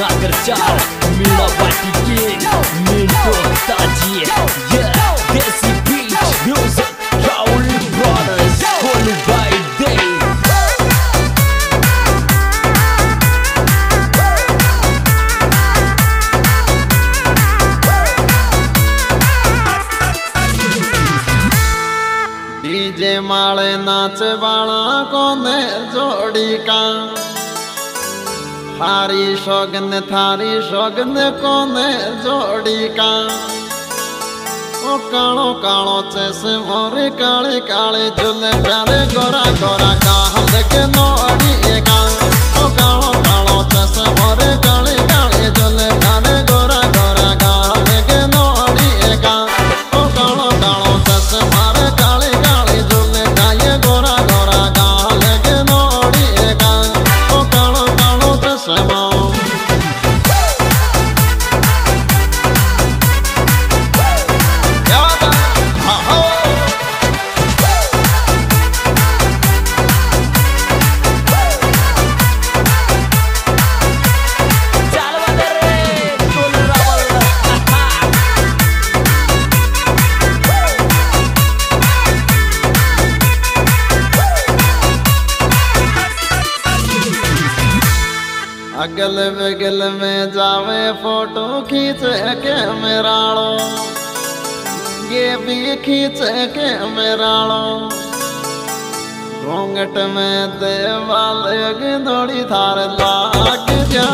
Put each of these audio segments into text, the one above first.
Nak kerja Mila buat fikir Minta tadi Yeah મારી સોગન થારી સોગન કોને જોડી કા ઓ કાળો કાળો ચેસે મોરે કાળે કાળે ઝુલે, પ્યારે ગોરા ગોરા કા હમ કે નોડી કા अगल बगल में जावे फ़ोटो खींच के मेराड़ो ये भी खींच के मेराड़ो घूंघट में देवाल दौड़ी थार लाग जा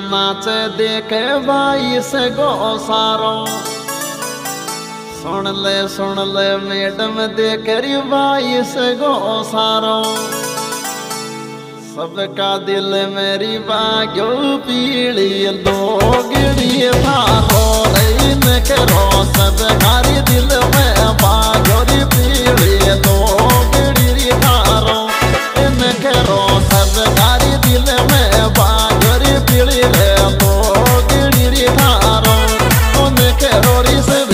नाच देखे भाई से गो सारो। सुन ले सुन ले, मैडम देख री भाई से गो सारो। सबका दिल मेरी बाग्यो पीड़ी दो गिड़ी भारो रही करो सब खारी दिल में बाग्यो पीड़ी न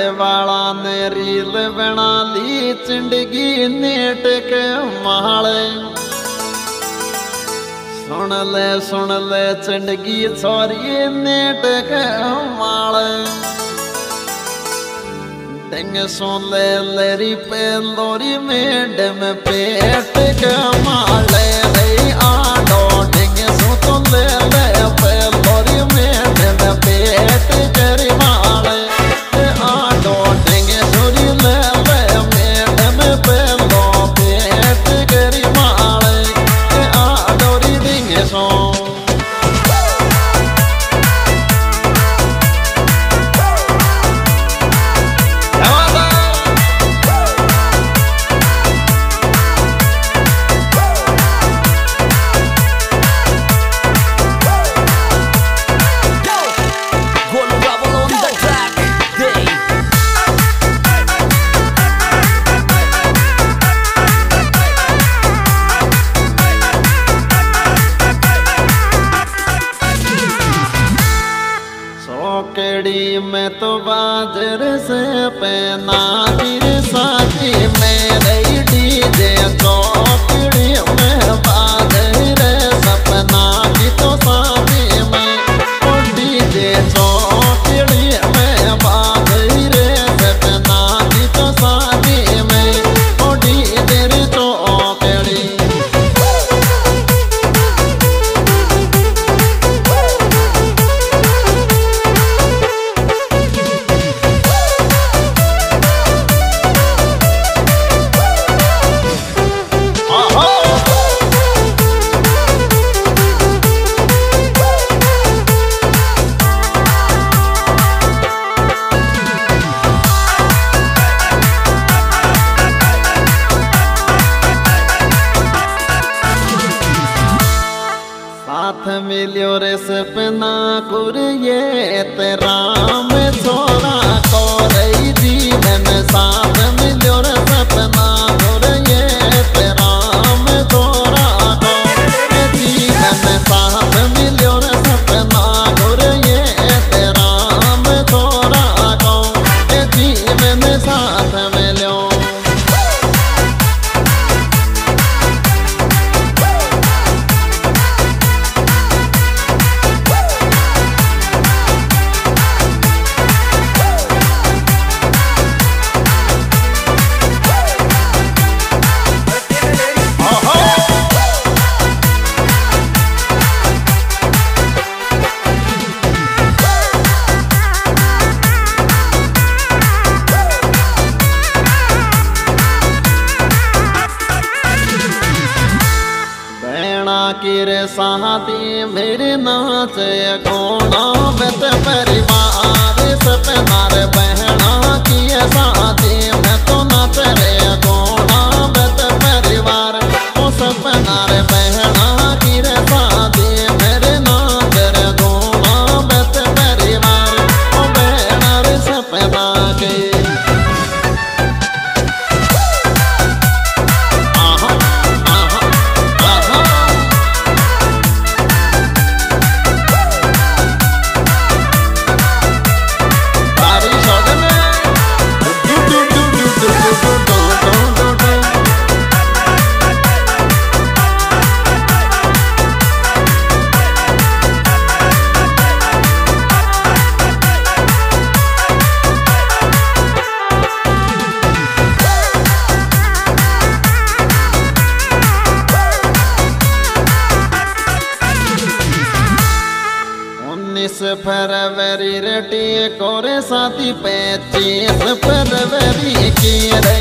पडवाला ने रील बना ली चिंडगी नेट के माले सुन ले सुन ले चिंडगी छोरी नेट के माले डिंग सुन ले लेरी पे लोरी मैडम पेट के माले रे आडो से कोना बेत परिवार सपनार बहना। Hallelujah.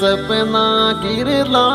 सपना गिरला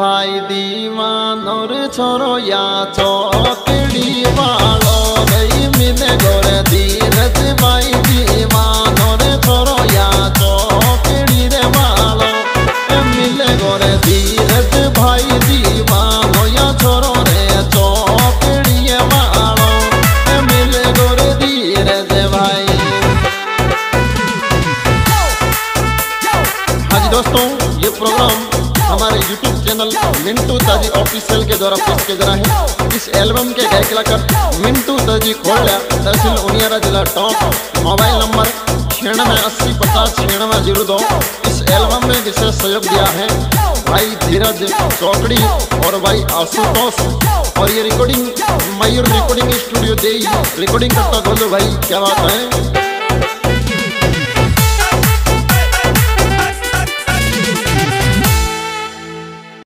ভাই দিমানোর ছড়য়া চল ऑफिशियल के द्वारा पेश किया रहा है। इस एल्बम के गायक कलाकार मिंटू ताजी खोलिया तहसील उनियारा जिला टॉप मोबाइल नंबर छियानवे अस्सी पचास छियानवे ज़ीरो दो। इस एल्बम में विशेष सहयोग दिया है भाई धीरज चौकड़ी और भाई आशुतोष और ये रिकॉर्डिंग मयूर रिकॉर्डिंग स्टूडियो दे रिकॉर्डिंग करता बोलो भाई, क्या बात है?